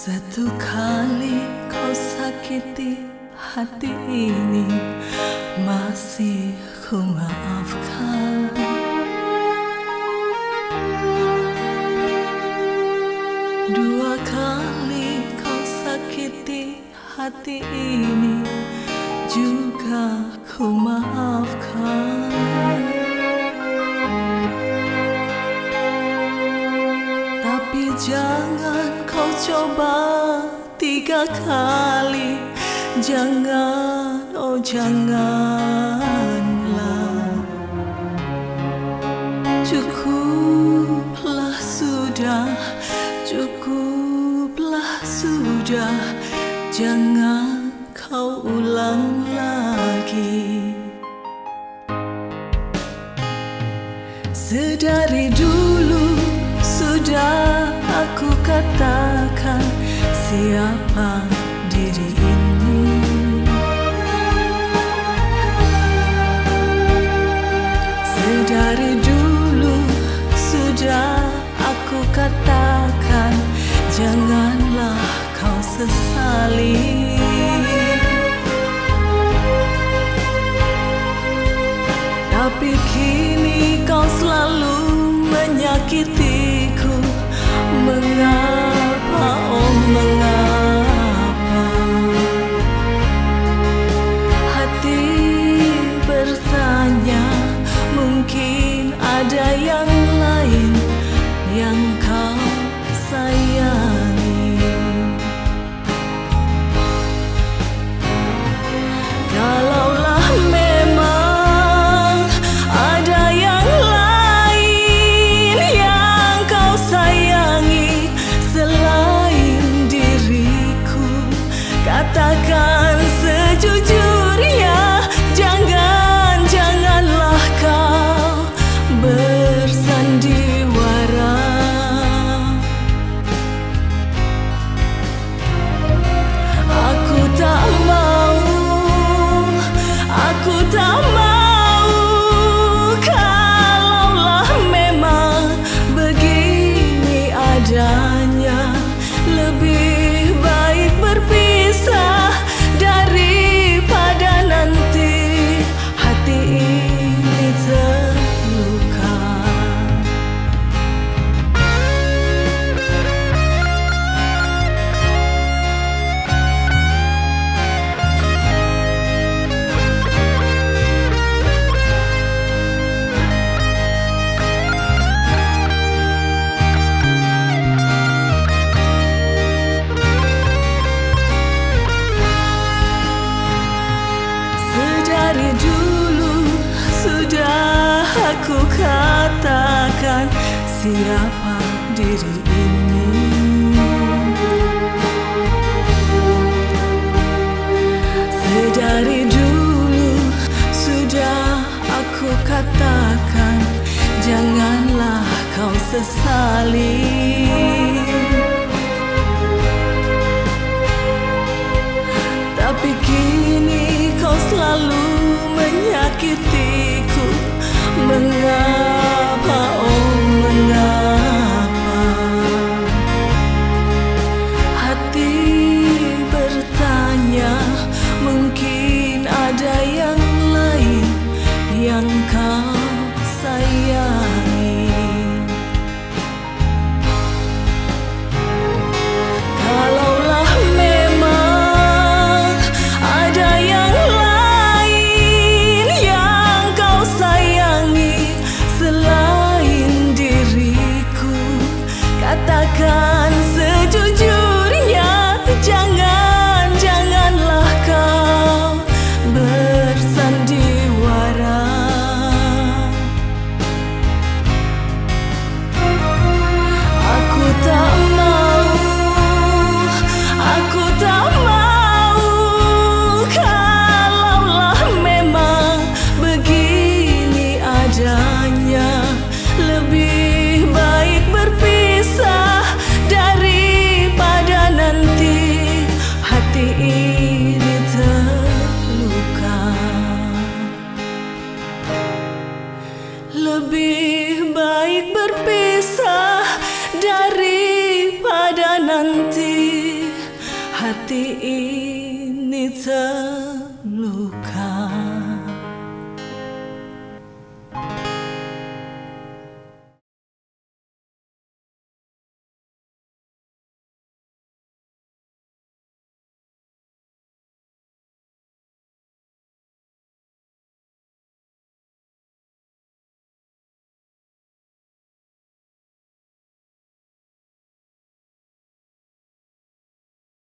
Satu kali kau sakiti hati ini Masih ku maafkan. Dua kali kau sakiti hati ini Juga ku maafkan. Tapi jangan coba tiga kali. Jangan, oh janganlah. Cukuplah sudah, cukuplah sudah. Jangan kau ulang lagi. Sedari dulu sudah aku katakan Siapa diri ini Sedari dulu sudah aku katakan Janganlah kau sesali. Tapi kini kau selalu menyakitiku. Mengapa, oh mengapa siapa diri ini? Sedari dulu sudah aku katakan janganlah kau sesali. Tapi kini kau selalu menyakitiku katakan hati ini tak